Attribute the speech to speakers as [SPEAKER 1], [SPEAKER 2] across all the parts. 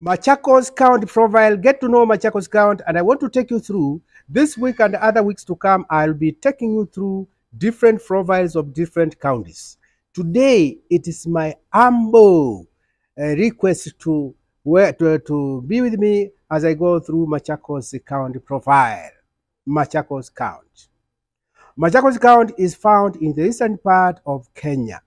[SPEAKER 1] Machakos County profile, get to know Machakos County, and I want to take you through this week and other weeks to come. I'll be taking you through different profiles of different counties. Today, it is my humble uh, request to, where, to, to be with me as I go through Machakos County profile. Machakos County. Machakos County is found in the eastern part of Kenya.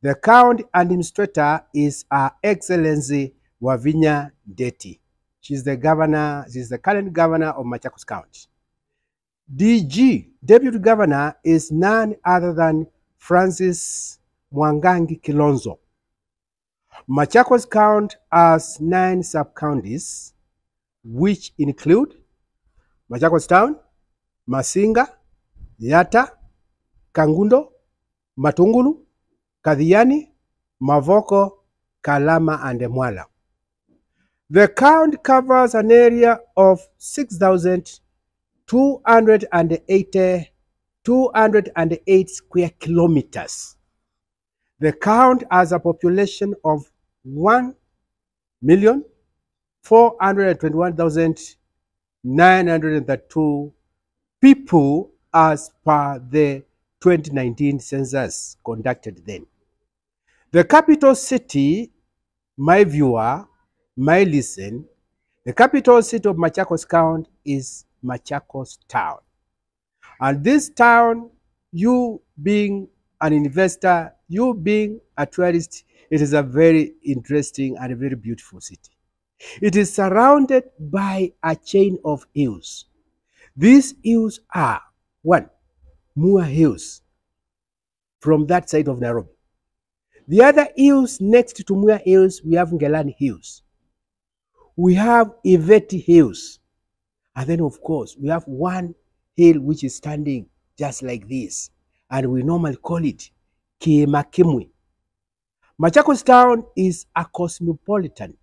[SPEAKER 1] The county administrator is Her Excellency Wavinya Ndeti. She's the governor, she's the current governor of Machakos County. DG, deputy governor, is none other than Francis Mwangangi Kilonzo. Machakos County has nine sub-counties, which include Machakos Town, Masinga, Yatta, Kangundo, Matungulu, Kathiani, Mavoko, Kalama, and Mwala. The count covers an area of 6,280 square kilometers. The count has a population of 1,421,902 people as per the 2019 census conducted then. The capital city, my viewer, my listen, the capital city of Machakos County is Machakos Town. And this town, you being an investor, you being a tourist, it is a very interesting and a very beautiful city. It is surrounded by a chain of hills. These hills are one, Mua Hills from that side of Nairobi. The other hills next to Mua Hills, we have Ngelani Hills. We have Iveti Hills. And then, of course, we have one hill which is standing just like this. And we normally call it Kimakimwi. Machakos town is a cosmopolitan.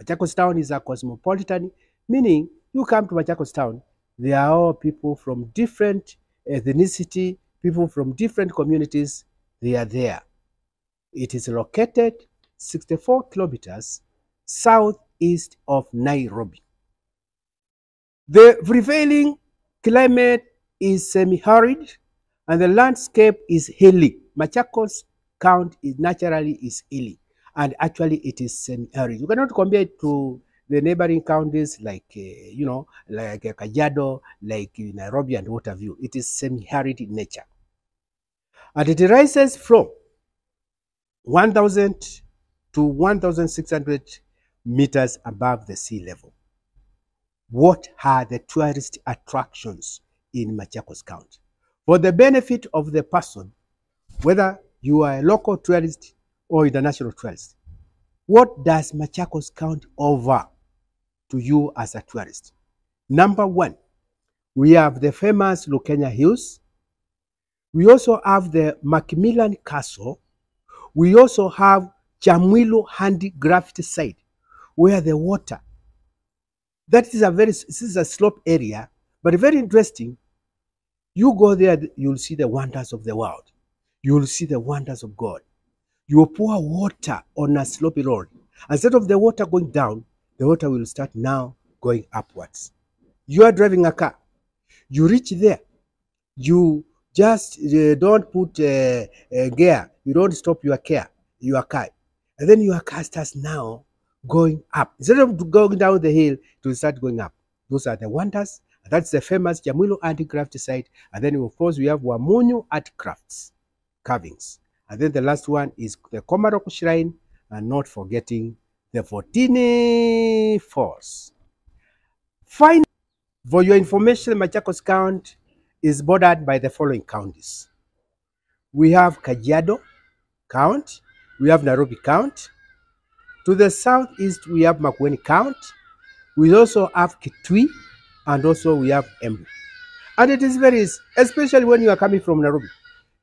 [SPEAKER 1] Machakos town is a cosmopolitan, meaning you come to Machakos town, they are all people from different ethnicity, people from different communities, they are there. It is located 64 kilometers southeast of Nairobi. The prevailing climate is semi-arid and the landscape is hilly. Machakos County is naturally is hilly and actually it is semi-arid. You cannot compare it to the neighboring counties like, uh, you know, like uh, Kajiado, like Nairobi and what have you. It is semi-arid in nature. And it rises from 1,000 to 1,600 meters above the sea level. What are the tourist attractions in Machakos County? For the benefit of the person, whether you are a local tourist or international tourist, what does Machakos County offer to you as a tourist? Number one, we have the famous Lukenya Hills. We also have the Macmillan Castle. We also have Chamwilo Handicraft Site, where the water, that is a very, this is a slope area, but very interesting. You go there, you'll see the wonders of the world. You'll see the wonders of God. You pour water on a slopy road. Instead of the water going down, the water will start now going upwards. You are driving a car. You reach there. You just uh, don't put uh, uh, gear. You don't stop your car, your car. And then your car starts now going up. Instead of going down the hill, it will start going up. Those are the wonders. That's the famous Jamwilo Handicraft site. And then, of course, we have Wamunyu Art Crafts, carvings. And then the last one is the Komarok Shrine, and not forgetting the Fourteen Falls. Finally, for your information, Machakos County is bordered by the following counties. We have Kajiado County, we have Nairobi County. To the southeast, we have Makueni County. We also have Kitui, and also we have Embu. And it is very, especially when you are coming from Nairobi,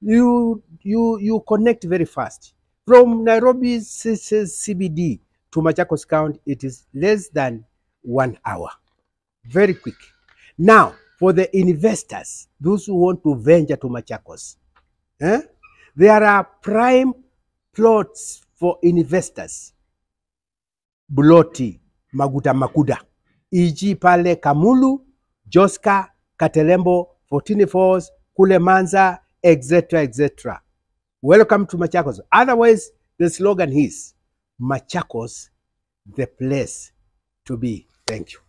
[SPEAKER 1] you you you connect very fast. From Nairobi CBD to Machakos County, it is less than one hour. Very quick. Now, for the investors, those who want to venture to Machakos, eh, there are prime plots for investors. Buloti, Maguta Makuda, Iji pale Kamulu, Joska, Katelembo, Fortini Falls, Kule Manza, etc., etc. Welcome to Machakos. Otherwise, the slogan is Machakos, the place to be. Thank you.